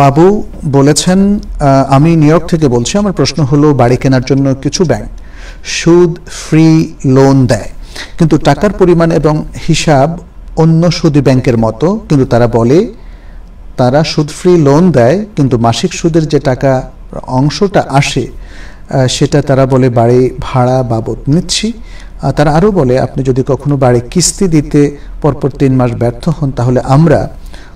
বাবু বলেছেন আমি new York থেকে বলছি, আমার প্রশ্ন হলো, বাড়ি কেনার জন্য কিছু ব্যাংক সুদ ফ্রি লোন দেয়। কিন্তু টাকার পরিমাণ এবং হিসাব অন্য সুদী ব্যাংকের মতো। কিন্তু তারা বলে, তারা সুদ ফ্রি লোন দেয়, কিন্তু মাসিক সুদের যে টাকা অংশটা আসে সেটা তারা বলে, বাড়ি ভাড়া বাবদ নিচ্ছি। তারা আরও বলে, আপনি যদি কখনো বাড়ি কিস্তি দিতে পরপর তিন মাস ব্যর্থ হন, তাহলে আমরা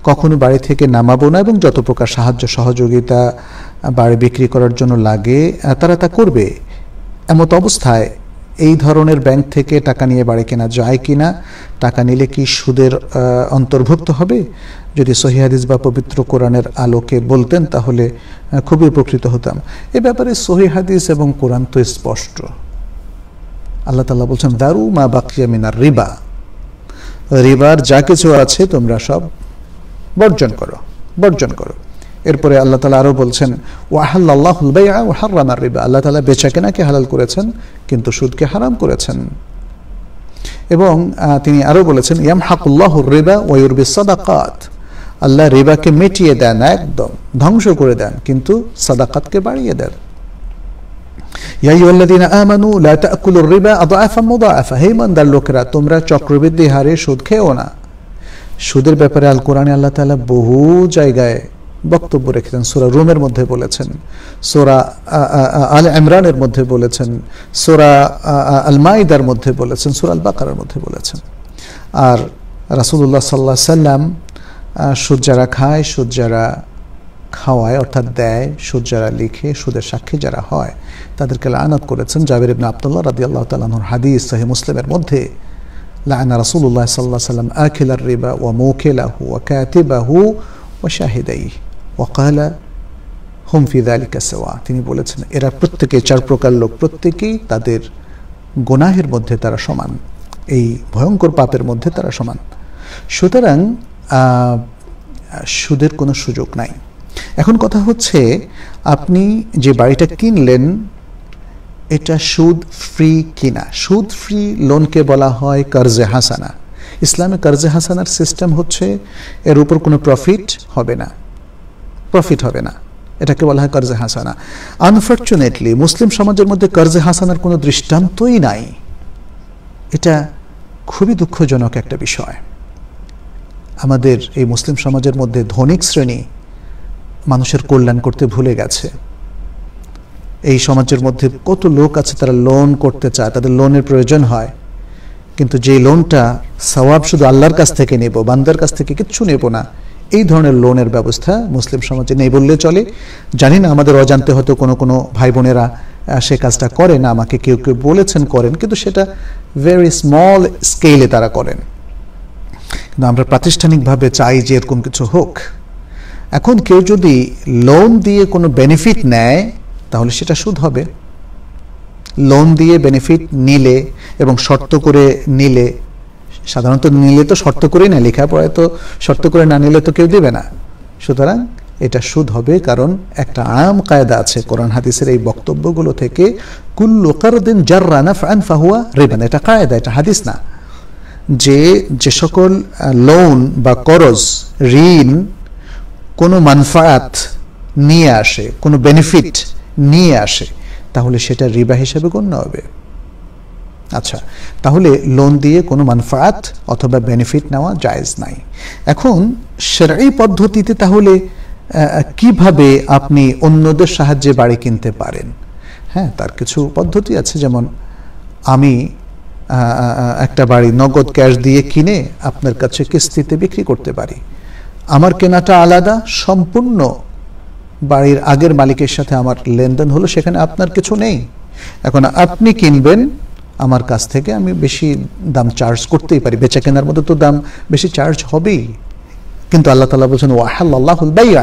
কখনো বাড়ি থেকে নামাবো না এবং যত প্রকার সাহায্য সহযোগিতা বাড়ি বিক্রি করার জন্য লাগে তারা তা করবে। এমত অবস্থায় এই ধরনের ব্যাংক থেকে টাকা নিয়ে বাড়ি কেনা যায় কি না টাকা নিলে কি সুদের অন্তর্ভুক্ত হবে? যদি সহি হাদিস বা পবিত্র কোরআনের আলোকে বলতেন তাহলে খুবই উপকৃত হতাম। এ ব্যাপারে সহি হাদিস এবং কোরআন তো স্পষ্ট। আল্লাহ তাআলা বলছেন, দারু মা বাকিয়া মিনার রিবা। রিবার যা কিছু আছে তোমরা সব বর্জন করো বর্জন করো। এরপরে আল্লাহ তালা আরও বলছেন ওয়াহাল্লাহুল বাইআ ওয়া হাররামার রিবা। আল্লাহ তালা বেচা কেনাকে হালাল করেছেন, কিন্তু সুদকে হারাম করেছেন। এবং তিনি আরও বলেছেন ইয়াম হাকুল্লাহুর রিবা ওয়ুরবি সাদাকাত। আল্লাহ রিবাকে মিটিয়ে দেন একদম, ধ্বংস করে দেন, কিন্তু সাদাকাতকে বাড়িয়ে দেন। লোকেরা, তোমরা চক্রবৃদ্ধি হারে সুদ খেও না। সুদের ব্যাপারে আল কোরআনে আল্লাহ তাআলা বহু জায়গায় বক্তব্য রেখেছেন। সোরা রোমের মধ্যে বলেছেন। সূরা আল ইমরানের মধ্যে বলেছেন। সূরা আল মাইদার মধ্যে বলেছেন। সোরা আল বাকারার মধ্যে বলেছেন। আর রাসূলুল্লাহ সাল্লাল্লাহু আলাইহি সাল্লাম সুদ যারা খায়, সুদ যারা খাওয়ায়, অর্থাৎ দেয়, সুদ যারা লিখে, সুদের সাক্ষী যারা হয়, তাদেরকে লায়নাত করেছেন জাবির ইবনে আব্দুল্লাহ রাদিয়াল্লাহু তাআলার হাদিস সহিহ মুসলিমের মধ্যে। সাল্লাল্লাহু আলাইহি সাল্লাম আখিলার রিবা ওয়া মুকিলাহু ওয়া কাতিবাহু ওয়া শাহিদাইহি ওয়া ক্বালা হুম ফি যালিকা সাওয়া তিনি বলেছেন, এরা প্রত্যেকে চার প্রকার লোক, প্রত্যেকেই তাদের গুনাহের মধ্যে তারা সমান, এই ভয়ঙ্কর পাপের মধ্যে তারা সমান। সুতরাং সুদের কোনো সুযোগ নাই। এখন কথা হচ্ছে, আপনি যে বাড়িটা কিনলেন এটা সুদ ফ্রি কিনা? সুদ ফ্রি লোনকে বলা হয় কর্জে হাসানা। ইসলামে কর্জে হাসানার সিস্টেম হচ্ছে এর উপর কোনো প্রফিট হবে না। প্রফিট হবে না। এটাকে বলা হয় কর্জে হাসানা। আনফর্চুনেটলি মুসলিম সমাজের মধ্যে কর্জে হাসানার কোনো দৃষ্টান্তই নাই। এটা খুবই দুঃখজনক একটা বিষয়। আমাদের এই মুসলিম সমাজের মধ্যে ধনিক শ্রেণি মানুষের কল্যাণ করতে ভুলে গেছে। এই সমাজের মধ্যে কত লোক আছে তারা লোন করতে চায়, তাদের লোনের প্রয়োজন হয়। কিন্তু যে লোনটা সওয়াব শুধু আল্লাহর কাছ থেকে নেব, বান্দার কাছ থেকে কিচ্ছু নেব না, এই ধরনের লোনের ব্যবস্থা মুসলিম সমাজে নেই বললে চলে। জানি না আমাদের অজান্তে হয়তো কোনো কোনো ভাই বোনেরা সে কাজটা করে না, আমাকে কেউ কেউ বলেছেন করেন, কিন্তু সেটা ভেরি স্মল স্কেলে তারা করেন। কিন্তু আমরা প্রাতিষ্ঠানিকভাবে চাই যে এরকম কিছু হোক। এখন কেউ যদি লোন দিয়ে কোনো বেনিফিট নেয় তাহলে সেটা সুদ হবে। লোন দিয়ে বেনিফিট নিলে এবং শর্ত করে নিলে, সাধারণত নিলে তো শর্ত করেই না লেখাপড়ায় তো শর্ত করে না নিলে তো কেউ দেবে না। সুতরাং এটা সুদ হবে কারণ একটা আম কায়দা আছে কোরআন হাদিসের এই বক্তব্যগুলো থেকে, কুল্লু কারদিন জাররা ফাহুয়া এটা কায়দা, এটা হাদিস না। যে যে সকল লোন বা করজ, ঋণ কোনো মানফাত নিয়ে আসে, কোনো বেনিফিট নিয়ে আসে, তাহলে সেটা রিবা হিসেবে গণ্য হবে। আচ্ছা তাহলে লোন দিয়ে কোনো মানফাত অথবা বেনিফিট নেওয়া জায়েজ নাই। এখন সেরাই পদ্ধতিতে তাহলে কীভাবে আপনি অন্যদের সাহায্যে বাড়ি কিনতে পারেন? হ্যাঁ তার কিছু পদ্ধতি আছে, যেমন আমি একটা বাড়ি নগদ ক্যাশ দিয়ে কিনে আপনার কাছে কিস্তিতে বিক্রি করতে পারি। আমার কেনাটা আলাদা, সম্পূর্ণ বাড়ির আগের মালিকের সাথে আমার লেনদেন হলো, সেখানে আপনার কিছু নেই। এখন আপনি কিনবেন, আমার কাছ থেকে আমি বেশি দাম চার্জ করতেই পারি। বেচা কেনার মধ্যে তো দাম বেশি চার্জ হবেই। কিন্তু আল্লাহ তালা বলছেন ওয়াহাল্লাহুল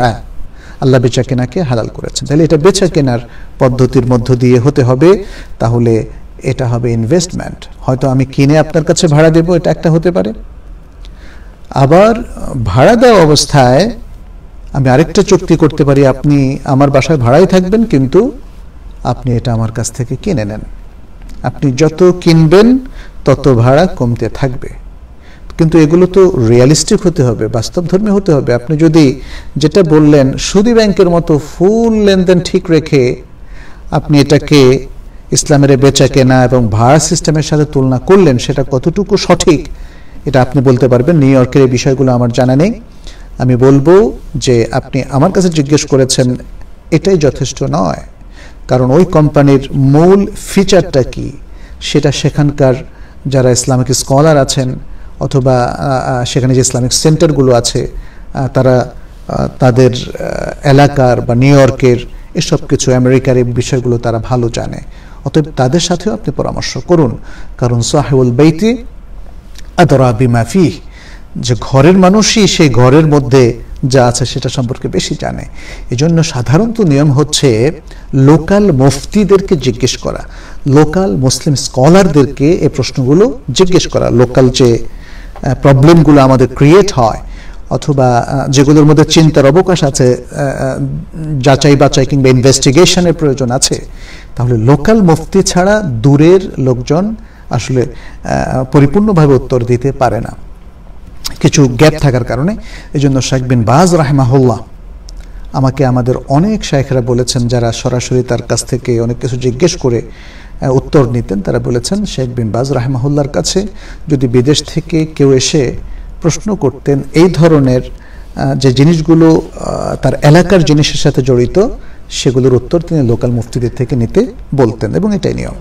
আল্লাহ বেচা কেনাকে হালাল করেছেন। তাহলে এটা বেচা কেনার পদ্ধতির মধ্য দিয়ে হতে হবে। তাহলে এটা হবে ইনভেস্টমেন্ট হয়তো আমি কিনে আপনার কাছে ভাড়া দেব, এটা একটা হতে পারে। আবার ভাড়া দেওয়া অবস্থায় আমি আরেকটা চুক্তি করতে পারি, আপনি আমার বাসায় ভাড়াই থাকবেন, কিন্তু আপনি এটা আমার কাছ থেকে কিনে নেন। আপনি যত কিনবেন, তত ভাড়া কমতে থাকবে। কিন্তু এগুলো তো রিয়ালিস্টিক হতে হবে, বাস্তবধর্মী হতে হবে। আপনি যদি যেটা বললেন, সুদী ব্যাংকের মতো ফুল লেনদেন ঠিক রেখে আপনি এটাকে ইসলামের বেচা কেনা এবং ভাড়া সিস্টেমের সাথে তুলনা করলেন, সেটা কতটুকু সঠিক, এটা আপনি বলতে পারবেন। নিউ ইয়র্কের এই বিষয়গুলো আমার জানা নেই। আমি বলব যে আপনি আমার কাছে জিজ্ঞেস করেছেন, এটাই যথেষ্ট নয়। কারণ ওই কোম্পানির মূল ফিচারটা কি? সেটা সেখানকার যারা ইসলামিক স্কলার আছেন অথবা সেখানে যে ইসলামিক সেন্টারগুলো আছে তারা তাদের এলাকার বা নিউ ইয়র্কের এসব কিছু আমেরিকার এই বিষয়গুলো তারা ভালো জানে। অতএব তাদের সাথেও আপনি পরামর্শ করুন। কারণ সাহেবুল বেইতি আদরা বিমাফি যে ঘরের মানুষই সেই ঘরের মধ্যে যা আছে সেটা সম্পর্কে বেশি জানে। এজন্য সাধারণত নিয়ম হচ্ছে লোকাল মুফতিদেরকে জিজ্ঞেস করা, লোকাল মুসলিম স্কলারদেরকে এ প্রশ্নগুলো জিজ্ঞেস করা, লোকাল যে প্রবলেমগুলো আমাদের ক্রিয়েট হয় অথবা যেগুলোর মধ্যে চিন্তার অবকাশ আছে যাচাই বাচাই কিংবা ইনভেস্টিগেশনের প্রয়োজন আছে, তাহলে লোকাল মুফতি ছাড়া দূরের লোকজন আসলে পরিপূর্ণভাবে উত্তর দিতে পারে না। কিছু গ্যাপ থাকার কারণে এই জন্য শেখ বিন বাজ রাহমাহুল্লাহ আমাকে আমাদের অনেক শাইখরা বলেছেন, যারা সরাসরি তার কাছ থেকে অনেক কিছু জিজ্ঞেস করে উত্তর নিতেন, তারা বলেছেন, শেখ বিন বাজ রাহমাহুল্লার কাছে যদি বিদেশ থেকে কেউ এসে প্রশ্ন করতেন এই ধরনের যে জিনিসগুলো তার এলাকার জিনিসের সাথে জড়িত, সেগুলোর উত্তর তিনি লোকাল মুফতিদের থেকে নিতে বলতেন, এবং এটাই নিয়ম।